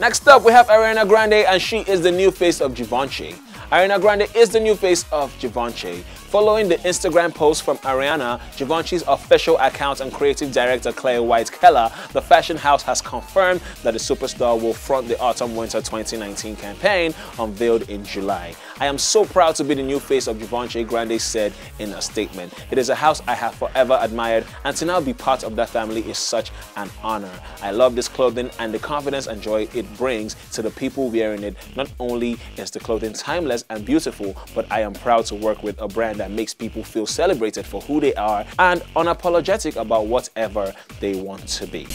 Next up, we have Ariana Grande, and she is the new face of Givenchy. Ariana Grande is the new face of Givenchy. Following the Instagram post from Ariana, Givenchy's official account and creative director Clare Waight Keller, the fashion house has confirmed that the superstar will front the Autumn-Winter 2019 campaign unveiled in July. I am so proud to be the new face of Givenchy, Grande said in a statement. It is a house I have forever admired and to now be part of that family is such an honor. I love this clothing and the confidence and joy it brings to the people wearing it. Not only is the clothing timeless and beautiful, but I am proud to work with a brand that makes people feel celebrated for who they are and unapologetic about whatever they want to be.